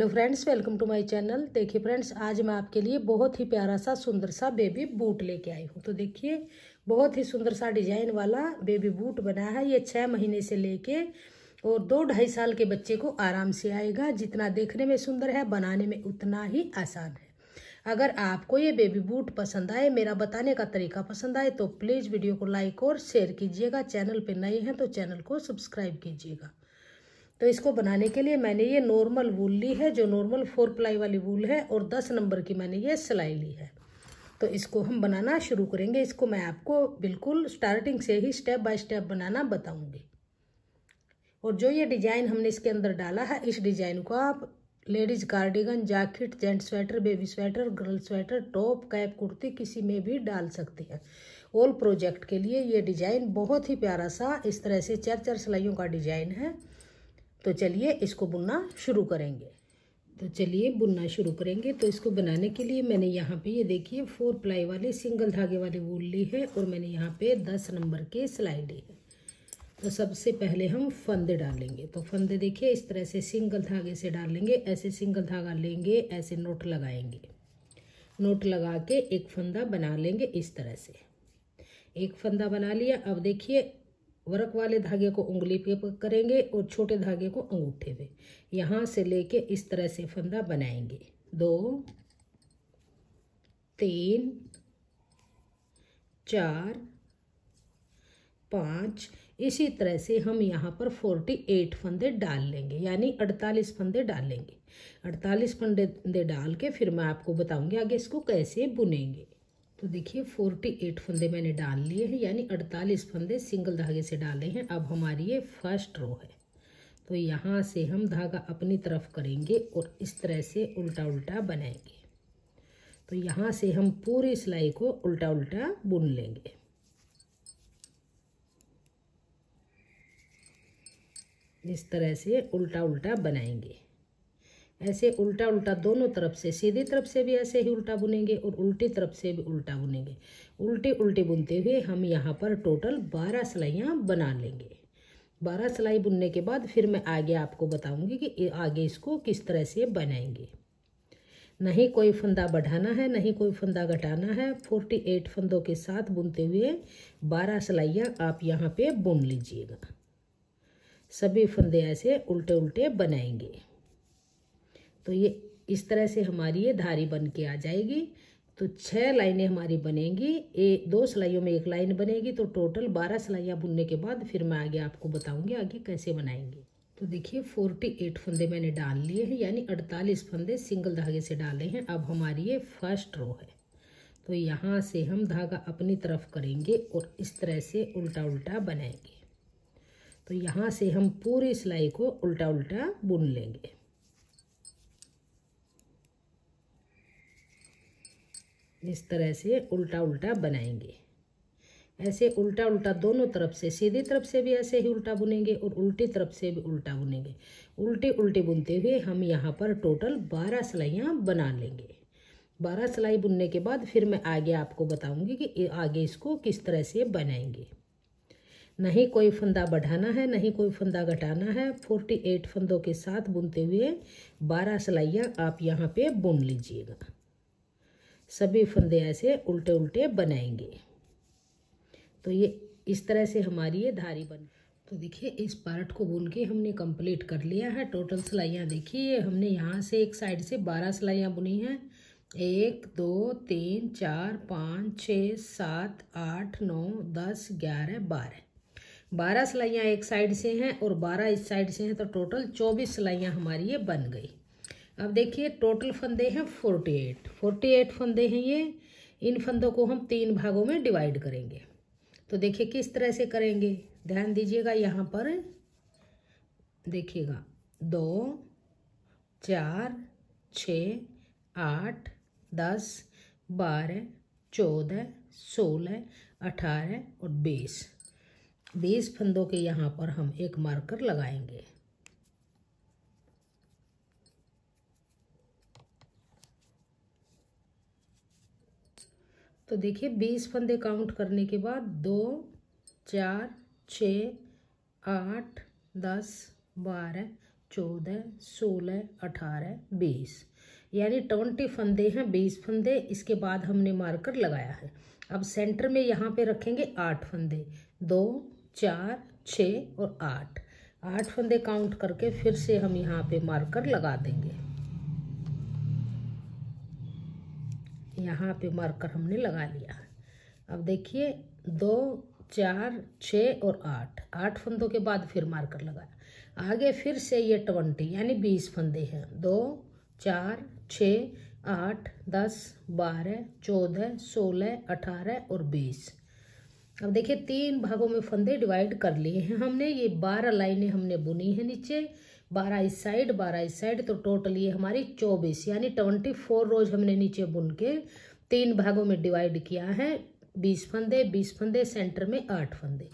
Hello friends welcome to my channel देखिए friends आज मैं आपके लिए बहुत ही प्यारा सा, सुंदर सा बेबी बूट लेके आई हूँ। तो देखिए, बहुत ही सुंदर सा डिज़ाइन वाला बेबी बूट बना है। ये छः महीने से लेके और दो ढाई साल के बच्चे को आराम से आएगा। जितना देखने में सुंदर है, बनाने में उतना ही आसान है। अगर आपको ये बेबी बूट पसंद आए, मेरा बताने का तरीका पसंद आए तो प्लीज़ वीडियो को लाइक और शेयर कीजिएगा। चैनल पर नए हैं तो चैनल को सब्सक्राइब कीजिएगा। तो इसको बनाने के लिए मैंने ये नॉर्मल वूल ली है, जो नॉर्मल फोर प्लाई वाली वूल है, और दस नंबर की मैंने ये सिलाई ली है। तो इसको हम बनाना शुरू करेंगे। इसको मैं आपको बिल्कुल स्टार्टिंग से ही स्टेप बाय स्टेप बनाना बताऊँगी। और जो ये डिज़ाइन हमने इसके अंदर डाला है, इस डिज़ाइन को आप ladies cardigan jacket gent sweater baby sweater girl sweater top cap kurti, किसी में भी डाल सकते हैं। ऑल प्रोजेक्ट के लिए ये डिज़ाइन बहुत ही प्यारा सा, इस तरह से चार चार सिलाइयों का डिज़ाइन है। तो चलिए इसको बुनना शुरू करेंगे। तो चलिए बुनना शुरू करेंगे। तो इसको बनाने के लिए मैंने यहाँ पे ये देखिए, फोर प्लाई वाली, सिंगल धागे वाली वूल ली है और मैंने यहाँ पे दस नंबर के सिलाई ली है। तो सबसे पहले हम फंदे डालेंगे। तो फंदे देखिए, इस तरह से सिंगल धागे से डालेंगे ऐसे सिंगल धागा लेंगे, ऐसे नोट लगाएँगे। नोट लगा के एक फंदा बना लेंगे इस तरह से। एक फंदा बना लिया। अब देखिए वर्क वाले धागे को उंगली पे करेंगे और छोटे धागे को अंगूठे पे। यहाँ से लेके इस तरह से फंदा बनाएँगे। दो, तीन, चार, पाँच। इसी तरह से हम यहाँ पर फोर्टी एट फंदे डाल लेंगे, यानी अड़तालीस फंदे डालेंगे। अड़तालीस फंदे डाल के फिर मैं आपको बताऊँगी आगे इसको कैसे बुनेंगे। तो देखिए फोर्टी एट फंदे मैंने डाल लिए हैं, यानी अड़तालीस फंदे सिंगल धागे से डाले हैं। अब हमारी ये फ़र्स्ट रो है। तो यहाँ से हम धागा अपनी तरफ़ करेंगे और इस तरह से उल्टा उल्टा बनाएँगे। तो यहाँ से हम पूरी सिलाई को उल्टा उल्टा बुन लेंगे। इस तरह से उल्टा उल्टा बनाएँगे। ऐसे उल्टा उल्टा दोनों तरफ़ से, सीधी तरफ़ से भी ऐसे ही उल्टा बुनेंगे और उल्टी तरफ़ से भी उल्टा बुनेंगे। उल्टे उल्टे बुनते हुए हम यहाँ पर टोटल बारह सिलाइयाँ बना लेंगे। बारह सिलाई बुनने के बाद फिर मैं आगे आपको बताऊँगी कि आगे इसको किस तरह से बनाएँगे। नहीं कोई फंदा बढ़ाना है, नहीं कोई फंदा घटाना है फोर्टी एट फंदों के साथ बुनते हुए बारह सिलाइयाँ आप यहाँ पे बुन लीजिएगा। सभी फंदे ऐसे उल्टे उल्टे बनाएँगे। तो ये इस तरह से हमारी ये धारी बन के आ जाएगी। तो छः लाइनें हमारी बनेंगी। ए, दो सिलाइयों में एक लाइन बनेगी। तो टोटल बारह सिलाइयाँ बुनने के बाद फिर मैं आगे आपको बताऊँगी आगे कैसे बनाएँगे। तो देखिए, फोर्टी एट फंदे मैंने डाल लिए हैं, यानी अड़तालीस फंदे सिंगल धागे से डाले हैं। अब हमारी ये फ़र्स्ट रो है। तो यहाँ से हम धागा अपनी तरफ़ करेंगे और इस तरह से उल्टा उल्टा बनाएँगे। तो यहाँ से हम पूरी सिलाई को उल्टा उल्टा बुन लेंगे। इस तरह से उल्टा उल्टा बनाएँगे। ऐसे उल्टा उल्टा दोनों तरफ़ से, सीधी तरफ़ से भी ऐसे ही उल्टा बुनेंगे और उल्टी तरफ़ से भी उल्टा बुनेंगे। उल्टे उल्टे बुनते हुए हम यहाँ पर टोटल बारह सिलाइयाँ बना लेंगे। बारह सिलाई बुनने के बाद फिर मैं आगे आपको बताऊँगी कि आगे इसको किस तरह से बनाएँगे। नहीं कोई फंदा बढ़ाना है, नहीं कोई फंदा घटाना है, फोर्टी एट फंदों के साथ बुनते हुए बारह सिलाइयाँ आप यहाँ पे बुन लीजिएगा। सभी फंदे ऐसे उल्टे उल्टे बनाएँगे। तो ये इस तरह से हमारी ये धारी बन तो देखिए, इस पार्ट को बुन के हमने कंप्लीट कर लिया है। टोटल सिलाइयाँ देखिए, हमने यहाँ से एक साइड से बारह सिलाइयाँ बुनी हैं। एक, दो, तीन, चार, पाँच छः सात, आठ, नौ, दस, ग्यारह, बारह। बारह सिलाइयाँ एक साइड से हैं और बारह इस साइड से हैं तो टोटल चौबीस सिलाइयाँ हमारी ये बन गई। अब देखिए टोटल फंदे हैं फोर्टी एट फोर्टी एट फंदे हैं ये। इन फंदों को हम तीन भागों में डिवाइड करेंगे। तो देखिए, किस तरह से करेंगे? ध्यान दीजिएगा, यहाँ पर देखिएगा, दो, चार, छ, आठ, दस, बारह, चौदह, सोलह, अठारह और बीस। बीस फंदों के यहाँ पर हम एक मार्कर लगाएँगे। तो देखिए, बीस फंदे काउंट करने के बाद दो, चार, छ, आठ, दस, बारह, चौदह, सोलह, अठारह, बीस। यानी ट्वेंटी फंदे हैं, बीस फंदे। इसके बाद हमने मार्कर लगाया है। अब सेंटर में यहाँ पे रखेंगे आठ फंदे। दो, चार, छ और आठ। आठ फंदे काउंट करके फिर से हम यहाँ पे मार्कर लगा देंगे। यहाँ पे मार्कर हमने लगा लिया अब देखिए, दो, चार छ और आठ। आठ फंदों के बाद फिर मार्कर लगाया। आगे फिर से ये ट्वेंटी यानी बीस फंदे हैं। दो, चार छ आठ, दस, बारह, चौदह, सोलह, अठारह और बीस। अब देखिए, तीन भागों में फंदे डिवाइड कर लिए हैं। हमने ये बारह लाइनें हमने बुनी है नीचे। बारह इस साइड बारह इस साइड तो टोटल ये हमारी चौबीस, यानी ट्वेंटी फोर रोज हमने नीचे बुन के तीन भागों में डिवाइड किया है, बीस फंदे बीस फंदे, सेंटर में आठ फंदे।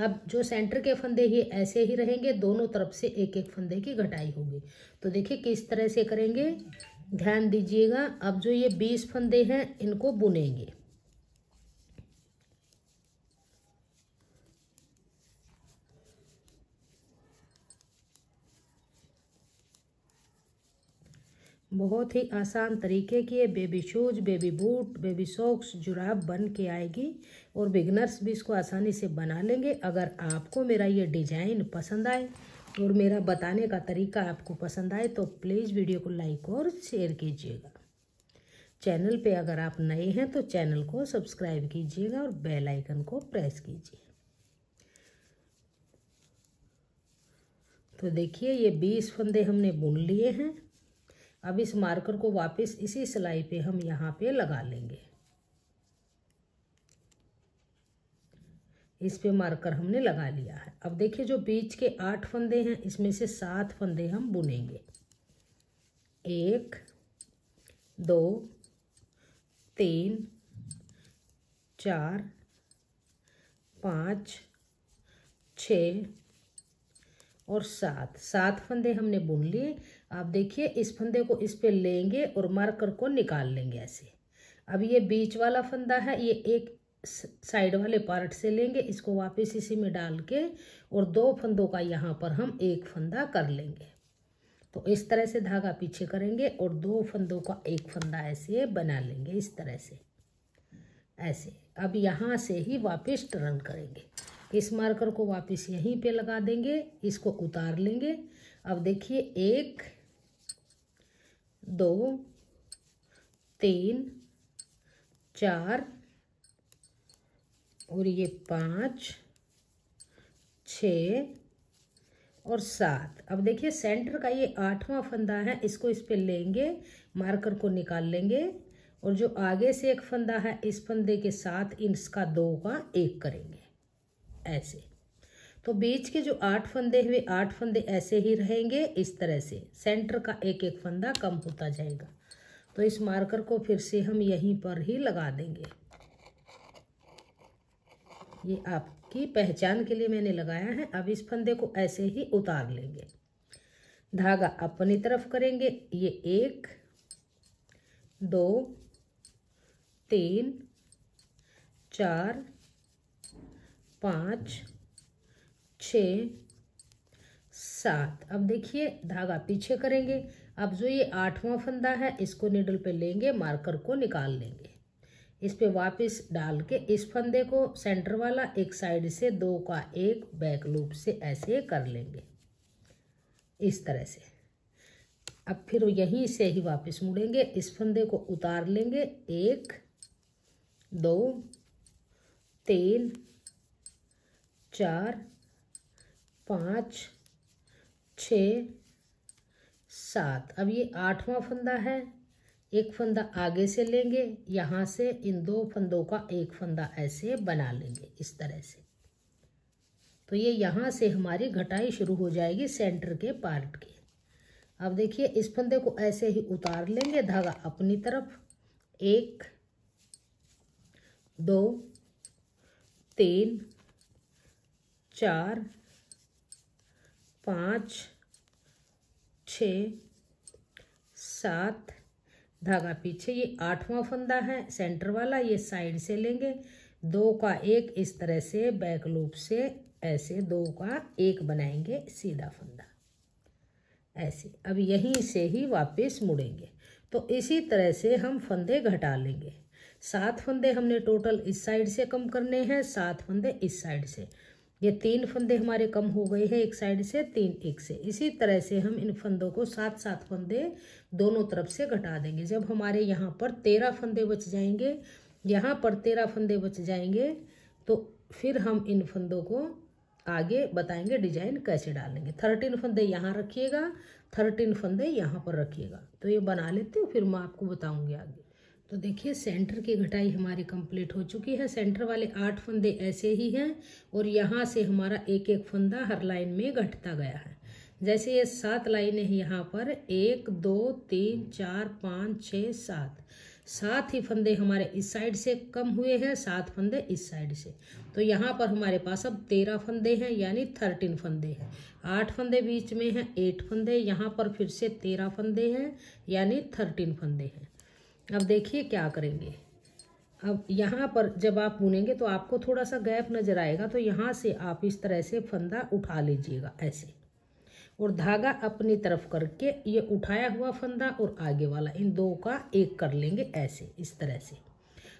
अब जो सेंटर के फंदे ही ऐसे ही रहेंगे, दोनों तरफ़ से एक एक फंदे की घटाई होगी। तो देखिए किस तरह से करेंगे, ध्यान दीजिएगा, अब जो ये बीस फंदे हैं, इनको बुनेंगे। बहुत ही आसान तरीके की baby shoes baby boot baby socks जुराब बन के आएगी और बिगनर्स भी इसको आसानी से बना लेंगे। अगर आपको मेरा ये डिज़ाइन पसंद आए और मेरा बताने का तरीका आपको पसंद आए तो प्लीज़ वीडियो को लाइक और शेयर कीजिएगा। चैनल पे अगर आप नए हैं तो चैनल को सब्सक्राइब कीजिएगा और बेल आइकन को प्रेस कीजिए। तो देखिए, ये बीस फंदे हमने बुन लिए हैं। अब इस मार्कर को वापस इसी सिलाई पे हम यहाँ पे लगा लेंगे। इस पे मार्कर हमने लगा लिया है। अब देखिए जो बीच के आठ फंदे हैं, इसमें से सात फंदे हम बुनेंगे। एक, दो, तीन, चार, पाँच, छ और सात। सात फंदे हमने बुन लिए। आप देखिए, इस फंदे को इस पे लेंगे और मार्कर को निकाल लेंगे ऐसे। अब ये बीच वाला फंदा है, ये एक साइड वाले पार्ट से लेंगे, इसको वापस इसी में डाल के और दो फंदों का यहाँ पर हम एक फंदा कर लेंगे। तो इस तरह से धागा पीछे करेंगे और दो फंदों का एक फंदा ऐसे बना लेंगे, इस तरह से। ऐसे। अब यहाँ से ही वापस टर्न करेंगे। इस मार्कर को वापस यहीं पे लगा देंगे, इसको उतार लेंगे। अब देखिए, एक, दो, तीन, चार, और ये पाँच, छ और सात। अब देखिए, सेंटर का ये आठवां फंदा है, इसको इस पे लेंगे, मार्कर को निकाल लेंगे, और जो आगे से एक फंदा है, इस फंदे के साथ इसका दो का एक करेंगे। ऐसे। तो बीच के जो आठ फंदे हुए, आठ फंदे ऐसे ही रहेंगे इस तरह से। सेंटर का एक एक फंदा कम होता जाएगा। तो इस मार्कर को फिर से हम यहीं पर ही लगा देंगे। ये आपकी पहचान के लिए मैंने लगाया है। अब इस फंदे को ऐसे ही उतार लेंगे। धागा अपनी तरफ़ करेंगे। ये एक, दो, तीन, चार पाँच, छ, सात। अब देखिए, धागा पीछे करेंगे। अब जो ये आठवां फंदा है, इसको निडल पे लेंगे मार्कर को निकाल लेंगे। इस पे वापस डाल के इस फंदे को सेंटर वाला एक साइड से दो का एक बैक लूप से ऐसे कर लेंगे। इस तरह से। अब फिर यहीं से ही वापस मुड़ेंगे। इस फंदे को उतार लेंगे। एक, दो, तीन चार, पाँच, छ, सात। अब ये आठवां फंदा है। एक फंदा आगे से लेंगे, यहाँ से इन दो फंदों का एक फंदा ऐसे बना लेंगे, इस तरह से। तो ये यहाँ से हमारी घटाई शुरू हो जाएगी सेंटर के पार्ट के। अब देखिए, इस फंदे को ऐसे ही उतार लेंगे, धागा अपनी तरफ़। एक, दो, तीन चार, पाँच, छ, सात, धागा पीछे, ये आठवां फंदा है, सेंटर वाला, ये साइड से लेंगे, दो का एक इस तरह से, बैक लूप से, ऐसे दो का एक बनाएँगे, सीधा फंदा, ऐसे, अब यहीं से ही वापस मुड़ेंगे तो इसी तरह से हम फंदे घटा लेंगे, सात फंदे हमने टोटल इस साइड से कम करने हैं, सात फंदे इस साइड से ये तीन फंदे हमारे कम हो गए हैं, एक साइड से, तीन एक से। इसी तरह से हम इन फंदों को सात सात फंदे दोनों तरफ़ से घटा देंगे। जब हमारे यहाँ पर तेरह फंदे बच जाएँगे, यहाँ पर तेरह फंदे बच जाएँगे तो फिर हम इन फंदों को आगे बताएँगे, डिज़ाइन कैसे डालेंगे। थर्टीन फंदे यहाँ रखिएगा, थर्टीन फंदे यहाँ पर रखिएगा। तो ये बना लेते हो, फिर मैं आपको बताऊँगी आगे। तो देखिए सेंटर की घटाई हमारी कंप्लीट हो चुकी है। सेंटर वाले आठ फंदे ऐसे ही हैं और यहाँ से हमारा एक एक फंदा हर लाइन में घटता गया है। जैसे ये सात लाइनें हैं यहाँ पर, एक, दो, तीन, चार, पाँच छः सात। सात ही फंदे हमारे इस साइड से कम हुए हैं, सात फंदे इस साइड से। तो यहाँ पर हमारे पास अब तेरह फंदे हैं, यानी थर्टीन फंदे हैं। आठ फंदे बीच में हैं एट फंदे। यहाँ पर फिर से तेरह फंदे हैं, यानी थर्टीन फंदे हैं। अब देखिए क्या करेंगे। अब यहाँ पर जब आप बुनेंगे तो आपको थोड़ा सा गैप नज़र आएगा तो यहाँ से आप इस तरह से फंदा उठा लीजिएगा ऐसे। और धागा अपनी तरफ़ करके ये उठाया हुआ फंदा और आगे वाला, इन दो का एक कर लेंगे ऐसे, इस तरह से।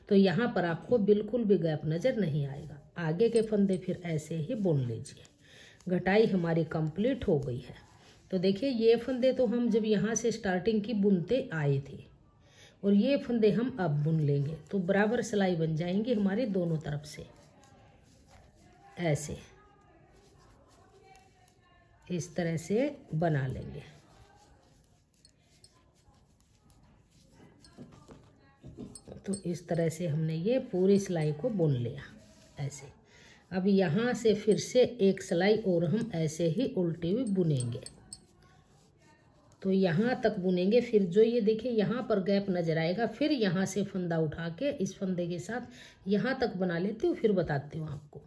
तो यहाँ पर आपको बिल्कुल भी गैप नज़र नहीं आएगा। आगे के फंदे फिर ऐसे ही बुन लीजिए। घटाई हमारी कंप्लीट हो गई है। तो देखिए, ये फंदे तो हम जब यहाँ से स्टार्टिंग की बुनते आए थे और ये फंदे हम अब बुन लेंगे। तो बराबर सिलाई बन जाएँगी हमारी दोनों तरफ़ से। ऐसे। इस तरह से बना लेंगे। तो इस तरह से हमने ये पूरी सिलाई को बुन लिया। ऐसे। अब यहाँ से फिर से एक सिलाई और हम ऐसे ही उल्टी हुई बुनेंगे। तो यहाँ तक बुनेंगे, फिर जो ये देखिए यहाँ पर गैप नज़र आएगा, फिर यहाँ से फंदा उठा के इस फंदे के साथ यहाँ तक बना लेती हूँ, फिर बताती हूँ आपको।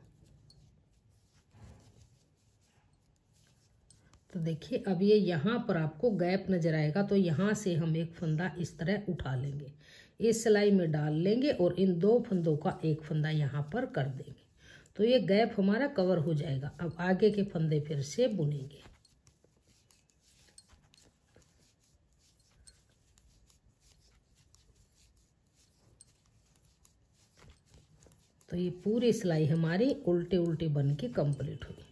तो देखिए, अब ये यहाँ पर आपको गैप नज़र आएगा तो यहाँ से हम एक फंदा इस तरह उठा लेंगे। इस सिलाई में डाल लेंगे और इन दो फंदों का एक फंदा यहाँ पर कर देंगे। तो ये गैप हमारा कवर हो जाएगा। अब आगे के फंदे फिर से बुनेंगे। तो ये पूरी सिलाई हमारी उल्टे उल्टे बन के कंप्लीट हुई।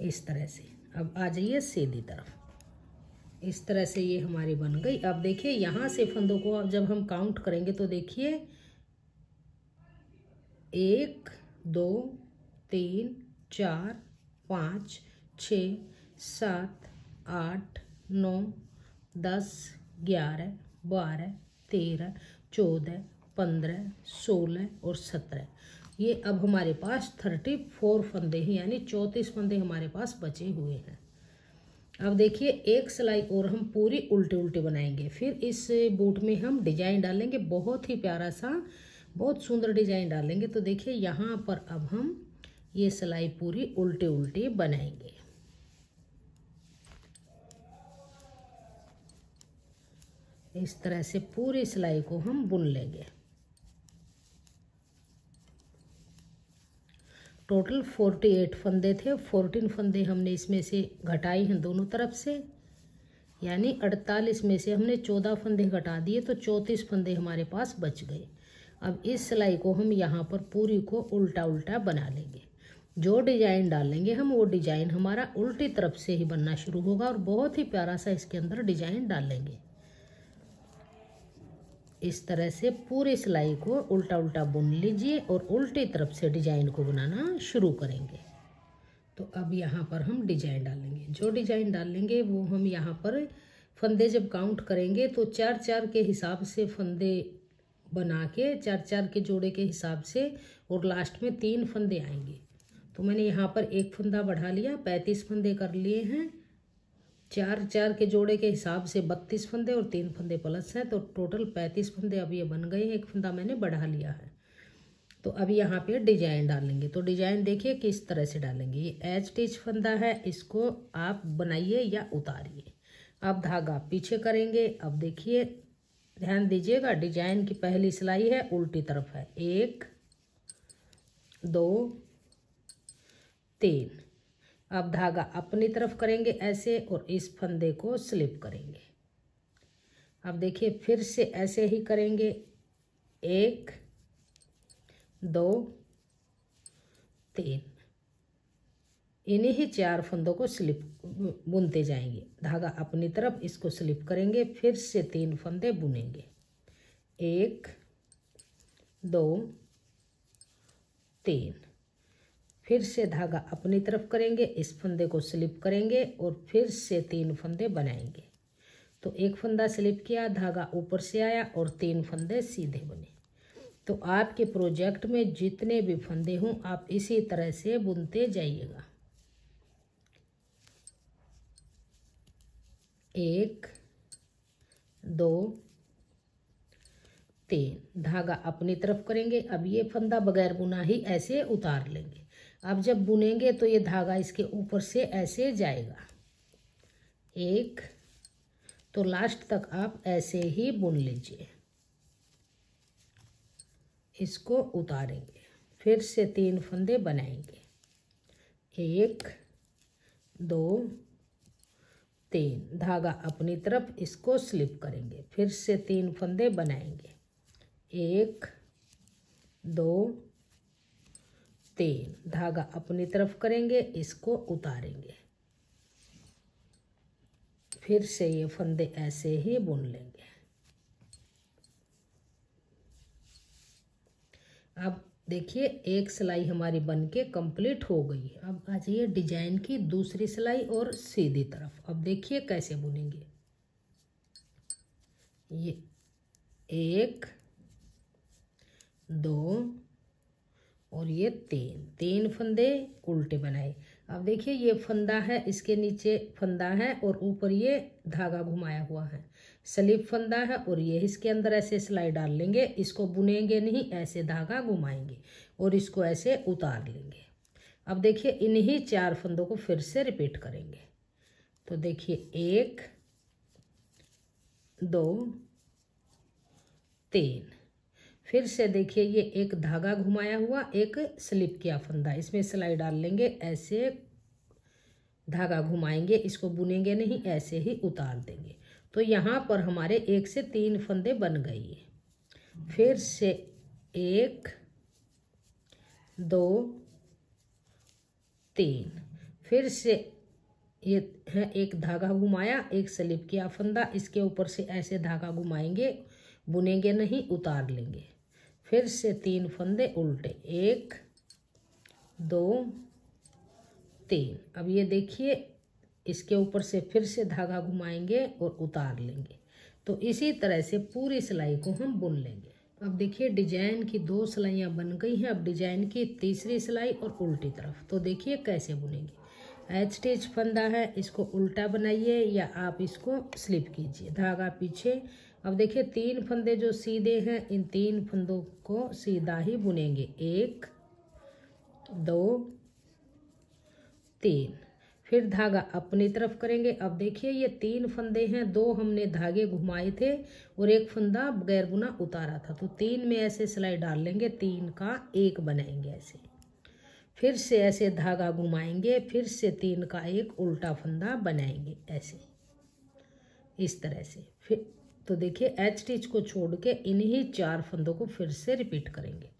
इस तरह से। अब आ जाइए सीधी तरफ़। इस तरह से ये हमारी बन गई। अब देखिए, यहाँ से फंदों को जब हम काउंट करेंगे तो देखिए, एक, दो, तीन, चार, पाँच, छ, सात, आठ, नौ, दस ग्यारह, बारह, तेरह, चौदह, पंद्रह, सोलह और सत्रह। ये अब हमारे पास थर्टी फोर फंदे हैं, यानी चौंतीस फंदे हमारे पास बचे हुए हैं। अब देखिए, एक सिलाई और हम पूरी उल्टे उल्टे बनाएँगे। फिर इस बूट में हम डिज़ाइन डालेंगे, बहुत ही प्यारा सा, बहुत सुंदर डिज़ाइन डालेंगे। तो देखिए, यहाँ पर अब हम ये सिलाई पूरी उल्टे उल्टे बनाएँगे। इस तरह से पूरी सिलाई को हम बुन लेंगे। टोटल फोर्टी एट फंदे थे। फोर्टीन फंदे हमने इसमें से घटाए हैं दोनों तरफ़ से। यानी अड़तालीस में से हमने चौदह फंदे घटा दिए तो चौंतीस फंदे हमारे पास बच गए। अब इस सिलाई को हम यहाँ पर पूरी को उल्टा उल्टा बना लेंगे। जो डिज़ाइन डालेंगे हम, वो डिज़ाइन हमारा उल्टी तरफ़ से ही बनना शुरू होगा और बहुत ही प्यारा सा इसके अंदर डिज़ाइन डालेंगे इस तरह से पूरी सिलाई को उल्टा उल्टा बुन लीजिए और उल्टी तरफ़ से डिज़ाइन को बनाना शुरू करेंगे। तो अब यहाँ पर हम डिज़ाइन डालेंगे। जो डिज़ाइन डालेंगे वो हम यहाँ पर फंदे जब काउंट करेंगे तो चार चार के हिसाब से फंदे बना के चार चार के जोड़े के हिसाब से और लास्ट में तीन फंदे आएँगे। तो मैंने यहाँ पर एक फंदा बढ़ा लिया, पैंतीस फंदे कर लिए हैं। चार चार के जोड़े के हिसाब से बत्तीस फंदे और तीन फंदे प्लस हैं तो टोटल पैंतीस फंदे अब ये बन गए हैं, एक फंदा मैंने बढ़ा लिया है। तो अब यहाँ पे डिज़ाइन डालेंगे। तो डिज़ाइन देखिए किस तरह से डालेंगे। ये एच टीच फंदा है, इसको आप बनाइए या उतारिए। अब धागा पीछे करेंगे। अब देखिए, ध्यान दीजिएगा डिज़ाइन की पहली सिलाई है, उल्टी तरफ़ है। एक, दो, तीन। अब धागा अपनी तरफ़ करेंगे ऐसे और इस फंदे को स्लिप करेंगे। अब देखिए फिर से ऐसे ही करेंगे। एक, दो, तीन। इन्हीं ही चार फंदों को स्लिप, बुनते जाएँगे। धागा अपनी तरफ़ इसको स्लिप करेंगे, फिर से तीन फंदे बुनेंगे। एक, दो, तीन। फिर से धागा अपनी तरफ़ करेंगे, इस फंदे को स्लिप करेंगे और फिर से तीन फंदे बनाएँगे। तो एक फंदा स्लिप किया, धागा ऊपर से आया और तीन फंदे सीधे बने। तो आपके प्रोजेक्ट में जितने भी फंदे हों, आप इसी तरह से बुनते जाइएगा। एक, दो, तीन। धागा अपनी तरफ़ करेंगे, अब ये फंदा बगैर बुना ही ऐसे उतार लेंगे। अब जब बुनेंगे तो ये धागा इसके ऊपर से ऐसे जाएगा। एक तो लास्ट तक आप ऐसे ही बुन लीजिए। इसको उतारेंगे, फिर से तीन फंदे बनाएँगे। एक, दो, तीन, धागा अपनी तरफ़ इसको स्लिप करेंगे, फिर से तीन फंदे बनाएँगे। एक, दो तीन धागा अपनी तरफ़ करेंगे, इसको उतारेंगे। फिर से ये फंदे ऐसे ही बुन लेंगे। अब देखिए, एक सिलाई हमारी बन के कंप्लीट हो गई अब आ जाइए डिज़ाइन की दूसरी सिलाई और सीधी तरफ़। अब देखिए कैसे बुनेंगे। ये एक, दो और ये तीन तीन फंदे उल्टे बनाए। अब देखिए, ये फंदा है, इसके नीचे फंदा है और ऊपर ये धागा घुमाया हुआ है। स्लिप फंदा है और ये इसके अंदर ऐसे सिलाई डाल लेंगे, इसको बुनेंगे नहीं, ऐसे धागा घुमाएँगे और इसको ऐसे उतार लेंगे। अब देखिए, इन्हीं चार फंदों को फिर से रिपीट करेंगे। तो देखिए, एक, दो, तीन। फिर से देखिए, ये एक धागा घुमाया हुआ, एक स्लिप किया फंदा। इसमें सिलाई डाल लेंगे, ऐसे धागा घुमाएँगे, इसको बुनेंगे नहीं, ऐसे ही उतार देंगे। तो यहाँ पर हमारे एक से तीन फंदे बन गई फिर से एक, दो, तीन। फिर से ये है, एक धागा घुमाया, एक स्लिप किया फंदा। इसके ऊपर से ऐसे धागा घुमाएँगे, बुनेंगे नहीं, उतार लेंगे। फिर से तीन फंदे उल्टे। एक, दो, तीन। अब ये देखिए, इसके ऊपर से फिर से धागा घुमाएँगे और उतार लेंगे। तो इसी तरह से पूरी सिलाई को हम बुन लेंगे। अब देखिए, डिज़ाइन की दो सिलाइयाँ बन गई हैं। अब डिज़ाइन की तीसरी सिलाई और उल्टी तरफ़। तो देखिए कैसे बुनेंगे। एच स्टिच फंदा है, इसको उल्टा बनाइए या आप इसको स्लिप कीजिए। धागा पीछे अब देखिए, तीन फंदे जो सीधे हैं, इन तीन फंदों को सीधा ही बुनेंगे। एक, दो, तीन। फिर धागा अपनी तरफ़ करेंगे। अब देखिए, ये तीन फंदे हैं, दो हमने धागे घुमाए थे और एक फंदा बगैर बुना उतारा था। तो तीन में ऐसे सिलाई डाल लेंगे, तीन का एक बनाएँगे ऐसे। फिर से ऐसे धागा घुमाएँगे, फिर से तीन का एक उल्टा फंदा बनाएँगे ऐसे। इस तरह से। फिर तो देखिए, एच स्टिच को छोड़ के इन्हीं चार फंदों को फिर से रिपीट करेंगे।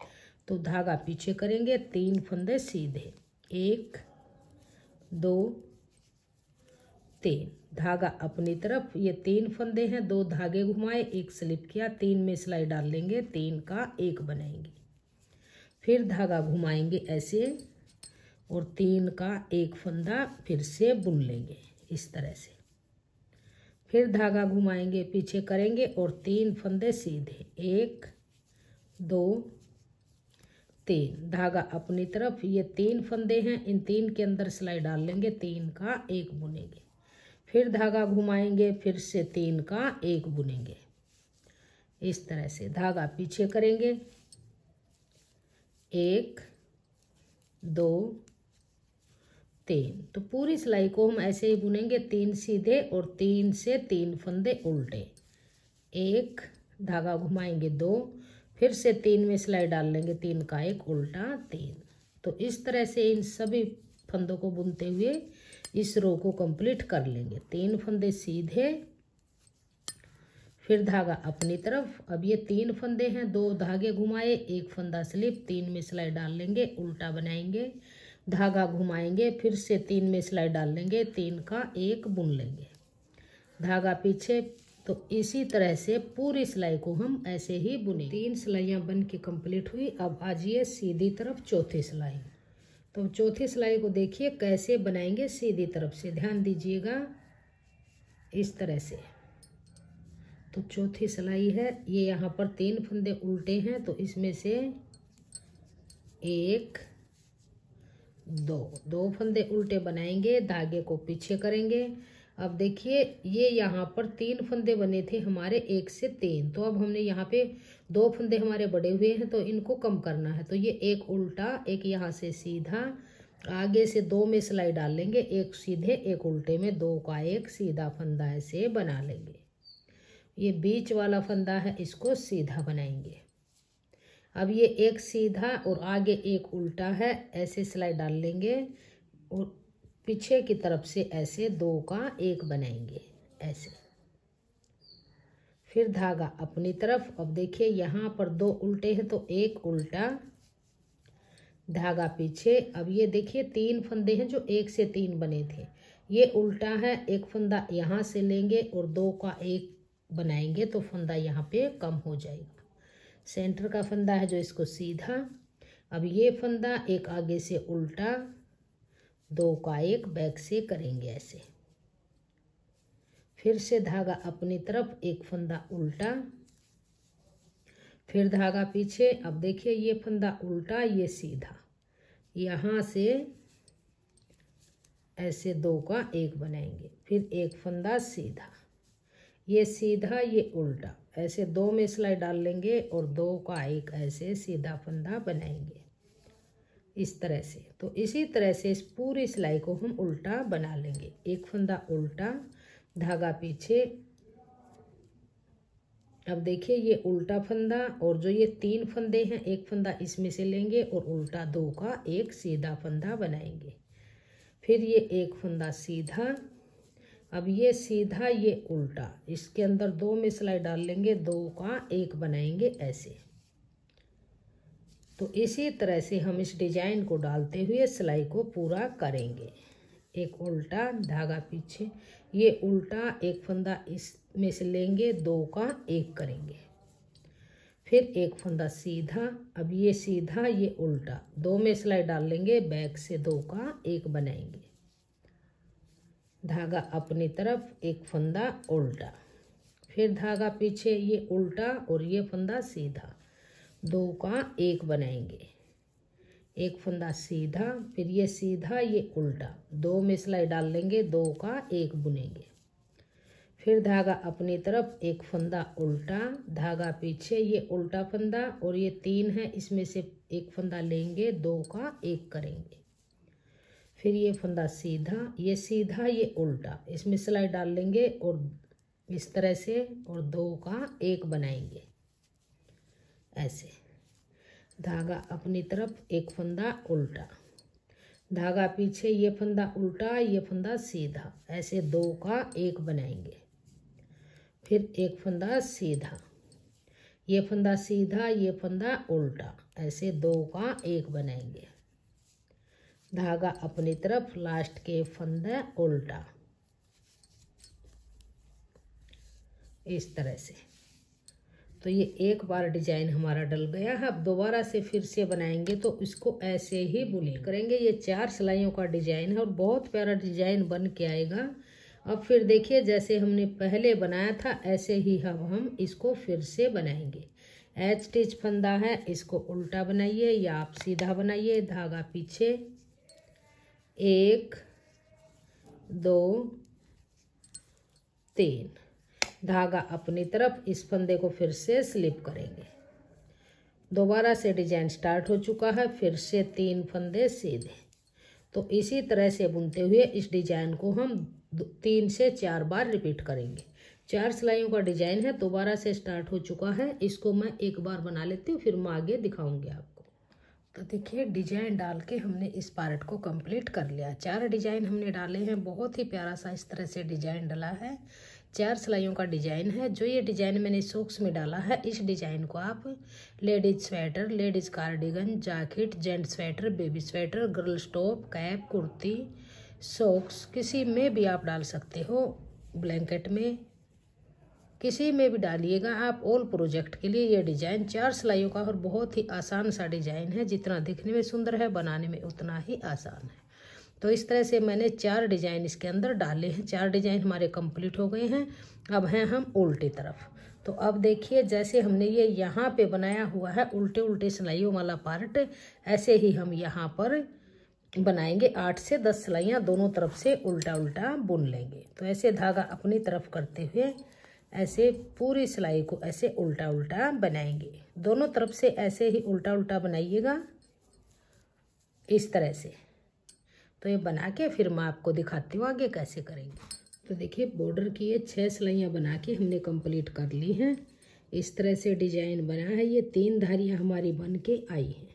तो धागा पीछे करेंगे, तीन फंदे सीधे। एक, दो, तीन। धागा अपनी तरफ़, ये तीन फंदे हैं, दो धागे घुमाए, एक स्लिप किया, तीन में सिलाई डाल लेंगे, तीन का एक बनाएँगे। फिर धागा घुमाएँगे ऐसे, और तीन का एक फंदा फिर से बुन लेंगे, इस तरह से। फिर धागा घुमाएँगे, पीछे करेंगे और तीन फंदे सीधे। एक, दो, तीन। धागा अपनी तरफ़, ये तीन फंदे हैं, इन तीन के अंदर सिलाई डाल लेंगे, तीन का एक बुनेंगे। फिर धागा घुमाएँगे, फिर से तीन का एक बुनेंगे। इस तरह से धागा पीछे करेंगे। एक, दो तीन। तो पूरी सिलाई को हम ऐसे ही बुनेंगे, तीन सीधे और तीन से तीन फंदे उल्टे। एक, धागा घुमाएँगे दो, फिर से तीन में सिलाई डाल लेंगे, तीन का एक उल्टा तीन। तो इस तरह से इन सभी फंदों को बुनते हुए इस रो को कंप्लीट कर लेंगे। तीन फंदे सीधे, फिर धागा अपनी तरफ़। अब ये तीन फंदे हैं, दो धागे घुमाए, एक फंदा स्लिप, तीन में सिलाई डाल लेंगे, उल्टा बनाएँगे। धागा घुमाएँगे, फिर से तीन में सिलाई डाल लेंगे, तीन का एक बुन लेंगे। धागा पीछे तो इसी तरह से पूरी सिलाई को हम ऐसे ही बुने तीन सिलाइयाँ बन के कंप्लीट हुई, अब आजिए सीधी तरफ़ चौथी सिलाई। तो चौथी सिलाई को देखिए, कैसे बनाएँगे सीधी तरफ़ से, ध्यान दीजिएगा इस तरह से। तो चौथी सिलाई है, ये यहाँ पर तीन फंदे उल्टे हैं तो इसमें से एक दो दो फंदे उल्टे बनाएँगे, धागे को पीछे करेंगे। अब देखिए, ये यहाँ पर तीन फंदे बने थे हमारे, एक से तीन। तो अब हमने यहाँ पे दो फंदे हमारे बड़े हुए हैं तो इनको कम करना है। तो ये एक उल्टा, एक यहाँ से सीधा, आगे से दो में सिलाई डाल लेंगे, एक सीधे, एक उल्टे में। दो का एक सीधा फंदा ऐसे बना लेंगे। ये बीच वाला फंदा है, इसको सीधा बनाएँगे। अब ये एक सीधा और आगे एक उल्टा है, ऐसे सिलाई डाल लेंगे और पीछे की तरफ़ से ऐसे दो का एक बनाएँगे, ऐसे। फिर धागा अपनी तरफ़, अब देखिए यहाँ पर दो उल्टे हैं तो एक उल्टा। धागा पीछे, अब ये देखिए तीन फंदे हैं जो एक से तीन बने थे। ये उल्टा है, एक फंदा यहाँ से लेंगे और दो का एक बनाएँगे तो फंदा यहाँ पे कम हो जाएगा। सेंटर का फंदा है जो इसको सीधा। अब ये फंदा एक आगे से उल्टा, दो का एक बैक से करेंगे ऐसे। फिर से धागा अपनी तरफ़, एक फंदा उल्टा। फिर धागा पीछे, अब देखिए ये फंदा उल्टा, ये सीधा। यहाँ से ऐसे दो का एक बनाएँगे, फिर एक फंदा सीधा। ये सीधा, ये उल्टा। ऐसे दो में सिलाई डाल लेंगे और दो का एक ऐसे सीधा फंदा बनाएँगे। इस तरह से। तो इसी तरह से इस पूरी सिलाई को हम उल्टा बना लेंगे। एक फंदा उल्टा, धागा पीछे। अब देखिए, ये उल्टा फंदा और जो ये तीन फंदे हैं, एक फंदा इसमें से लेंगे और उल्टा दो का एक सीधा फंदा बनाएँगे। फिर ये एक फंदा सीधा अब ये सीधा ये उल्टा। इसके अंदर दो में सिलाई डाल लेंगे, दो का एक बनाएँगे ऐसे। तो इसी तरह से हम इस डिज़ाइन को डालते हुए सिलाई को पूरा करेंगे। एक उल्टा धागा पीछे, ये उल्टा एक फंदा इसमें से लेंगे, दो का एक करेंगे। फिर एक फंदा सीधा, अब ये सीधा, ये उल्टा। दो में सिलाई डाल लेंगे, बैक से दो का एक बनाएँगे। धागा अपनी तरफ़, एक फंदा उल्टा। फिर धागा पीछे, ये उल्टा और ये फंदा सीधा। दो का एक बनाएँगे। एक फंदा सीधा, फिर ये सीधा, ये उल्टा। दो में सिलाई डाल लेंगे, दो का एक बुनेंगे। फिर धागा अपनी तरफ़, एक फंदा उल्टा, धागा पीछे, ये उल्टा फंदा और ये तीन है, इसमें से एक फंदा लेंगे, दो का एक करेंगे। फिर ये फंदा सीधा, ये सीधा, ये उल्टा। इसमें सिलाई डाल लेंगे और इस तरह से और दो का एक बनाएँगे। ऐसे। धागा अपनी तरफ़, एक फंदा उल्टा। धागा पीछे, ये फंदा उल्टा, ये फंदा सीधा। ऐसे दो का एक बनाएँगे। फिर एक फंदा सीधा। ये फंदा सीधा, ये फंदा उल्टा। ऐसे दो का एक बनाएँगे। धागा अपनी तरफ़, लास्ट के फंदा उल्टा। इस तरह से। तो ये एक बार डिज़ाइन हमारा डल गया है। अब दोबारा से फिर से बनाएँगे तो इसको ऐसे ही बुने करेंगे। ये चार सिलाइयों का डिज़ाइन है और बहुत प्यारा डिज़ाइन बन के आएगा। अब फिर देखिए, जैसे हमने पहले बनाया था, ऐसे ही अब हम इसको फिर से बनाएँगे। एच स्टिच फंदा है, इसको उल्टा बनाइए या आप सीधा बनाइए, धागा पीछे। एक, दो, तीन। धागा अपनी तरफ़, इस फंदे को फिर से स्लिप करेंगे। दोबारा से डिज़ाइन स्टार्ट हो चुका है, फिर से तीन फंदे सीधे। तो इसी तरह से बुनते हुए इस डिज़ाइन को हम तीन से चार बार रिपीट करेंगे। चार सिलाइयों का डिज़ाइन है, दोबारा से स्टार्ट हो चुका है। इसको मैं एक बार बना लेती हूँ, फिर मैं आगे दिखाऊँगी आपको। तो देखिए, डिज़ाइन डाल के हमने इस पार्ट को कंप्लीट कर लिया। चार डिज़ाइन हमने डाले हैं, बहुत ही प्यारा सा इस तरह से डिज़ाइन डला है। चार सिलाइयों का डिज़ाइन है। जो ये डिज़ाइन मैंने सोक्स में डाला है, इस डिज़ाइन को आप ladies sweater, ladies cardigan, jacket gent sweater, baby sweater girls top, cap, kurti, socks, किसी में भी आप डाल सकते हो। ब्लैंकेट में किसी में भी डालिएगा आप ऑल प्रोजेक्ट के लिए ये डिज़ाइन चार सिलाइयों का और बहुत ही आसान सा डिज़ाइन है। जितना दिखने में सुंदर है, बनाने में उतना ही आसान है। तो इस तरह से मैंने चार डिज़ाइन इसके अंदर डाले हैं। चार डिज़ाइन हमारे कंप्लीट हो गए हैं। अब हैं हम उल्टी तरफ़। तो अब देखिए, जैसे हमने ये यहाँ पे बनाया हुआ है उल्टे उल्टे सिलाइयों वाला पार्ट ऐसे ही हम यहाँ पर बनाएँगे आठ से दस सिलाइयाँ। दोनों तरफ़ से उल्टा उल्टा बुन लेंगे। तो ऐसे धागा अपनी तरफ़ करते हुए ऐसे पूरी सिलाई को ऐसे उल्टा उल्टा बनाएँगे। दोनों तरफ़ से ऐसे ही उल्टा उल्टा बनाइएगा। इस तरह से। तो ये बना के फिर मैं आपको दिखाती हूँ आगे कैसे करेंगे। तो देखिए बॉर्डर की ये छः सिलाइयाँ बना के हमने कंप्लीट कर ली हैं। इस तरह से डिज़ाइन बना है। ये तीन धारियाँ हमारी बन के आई हैं।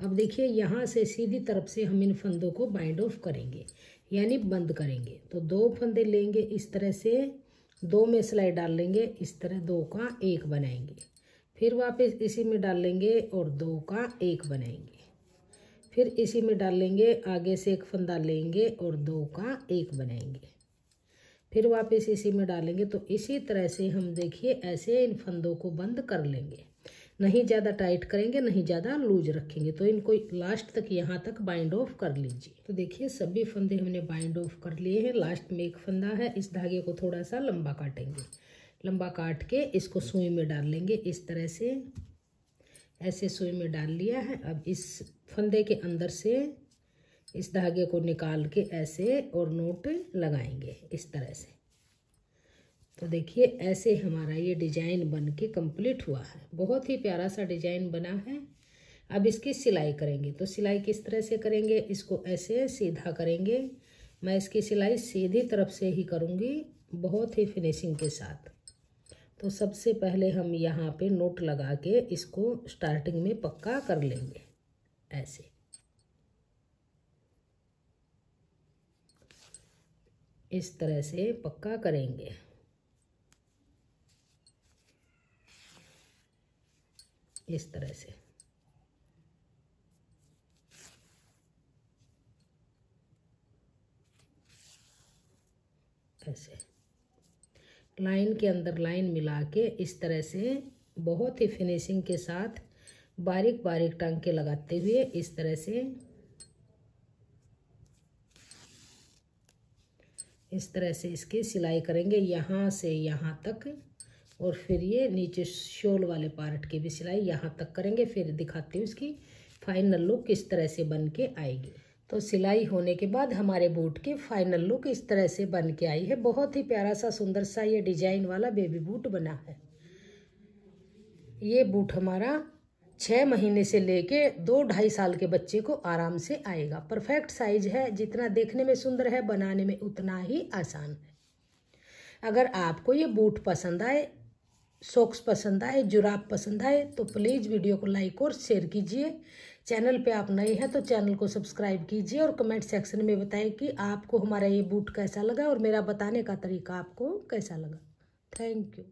अब देखिए, यहाँ से सीधी तरफ़ से हम इन फंदों को बाइंड ऑफ़ करेंगे, यानी बंद करेंगे। तो दो फंदे लेंगे इस तरह से। दो में सिलाई डाल लेंगे, इस तरह दो का एक बनाएँगे। फिर वापस इसी में डाल लेंगे और दो का एक बनाएँगे। फिर इसी में डाल लेंगे, आगे से एक फंदा लेंगे और दो का एक बनाएँगे। फिर वापस इसी में डालेंगे तो इसी तरह से हम देखिए ऐसे इन फंदों को बंद कर लेंगे। नहीं ज़्यादा टाइट करेंगे, नहीं ज़्यादा लूज रखेंगे। तो इनको लास्ट तक यहाँ तक बाइंड ऑफ़ कर लीजिए। तो देखिए, सभी फंदे हमने बाइंड ऑफ़ कर लिए हैं। लास्ट में एक फंदा है, इस धागे को थोड़ा सा लंबा काटेंगे। लंबा काट के इसको सुई में डाल लेंगे। इस तरह से, ऐसे सुई में डाल लिया है। अब इस फंदे के अंदर से इस धागे को निकाल के ऐसे और नोट लगाएँगे, इस तरह से। तो देखिए, ऐसे हमारा ये डिज़ाइन बन के कंप्लीट हुआ है। बहुत ही प्यारा सा डिज़ाइन बना है। अब इसकी सिलाई करेंगे। तो सिलाई किस तरह से करेंगे? इसको ऐसे सीधा करेंगे। मैं इसकी सिलाई सीधी तरफ़ से ही करूँगी, बहुत ही फिनिशिंग के साथ। तो सबसे पहले हम यहाँ पे नोट लगा के इसको स्टार्टिंग में पक्का कर लेंगे। ऐसे। इस तरह से पक्का करेंगे। इस तरह से। ऐसे। लाइन के अंदर लाइन मिला के इस तरह से बहुत ही फिनिशिंग के साथ बारीक बारीक टांके लगाते हुए इस तरह से इस तरह से इसकी सिलाई करेंगे। यहाँ से यहाँ तक और फिर ये नीचे शोल वाले पार्ट की भी सिलाई यहाँ तक करेंगे, फिर दिखाती हूँ इसकी फाइनल लुक किस तरह से बन के आएगी। तो सिलाई होने के बाद हमारे बूट की फाइनल लुक इस तरह से बन के आई है। बहुत ही प्यारा सा, सुंदर सा ये डिज़ाइन वाला बेबी बूट बना है। ये बूट हमारा छः महीने से लेके दो ढाई साल के बच्चे को आराम से आएगा। परफेक्ट साइज़ है, जितना देखने में सुंदर है, बनाने में उतना ही आसान है। अगर आपको ये बूट पसंद आए सॉक्स पसंद आए, जुराब पसंद आए तो प्लीज़ वीडियो को लाइक और शेयर कीजिए। चैनल पे आप नए हैं तो चैनल को सब्सक्राइब कीजिए और कमेंट सेक्शन में बताएँ कि आपको हमारा ये बूट कैसा लगा और मेरा बताने का तरीका आपको कैसा लगा। Thank you